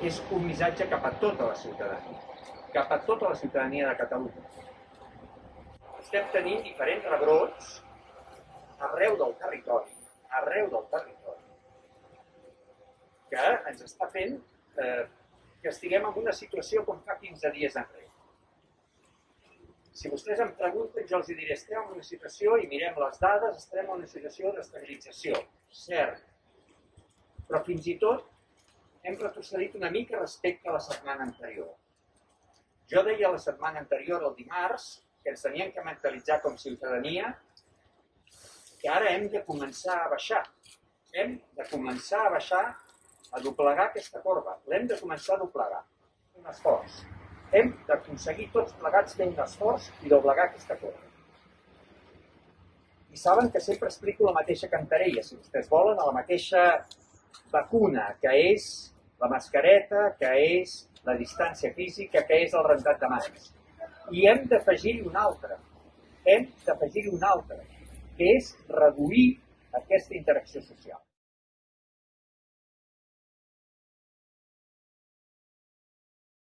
és un missatge cap a tota la ciutadania, cap a tota la ciutadania de Catalunya. Estem tenint diferents rebrots arreu del territori, arreu del territori, que ens està fent eh, que estiguem en una situació com fa 15 dies enrere. Si vostès em pregunten, jo els diré, estem en una situació, i mirem les dades, estem en una situació d'estabilització, cert. Però fins i tot hem retrocedit una mica respecte a la setmana anterior. Jo deia la setmana anterior, el dimarts, que ens teníem que mentalitzar com ciutadania que ara hem de començar a baixar. Hem de començar a baixar, a doblegar aquesta corba. L'hem de començar a doblegar. Un esforç hem d'aconseguir tots plegats fer un esforç i doblegar aquesta corba. I saben que sempre explico la mateixa cantarella, si vostès volen, a la mateixa vacuna, que és la mascareta, que és la distància física, que és el rentat de mans. I hem d'afegir-hi una altra. Hem d'afegir-hi una altra, que és reduir aquesta interacció social.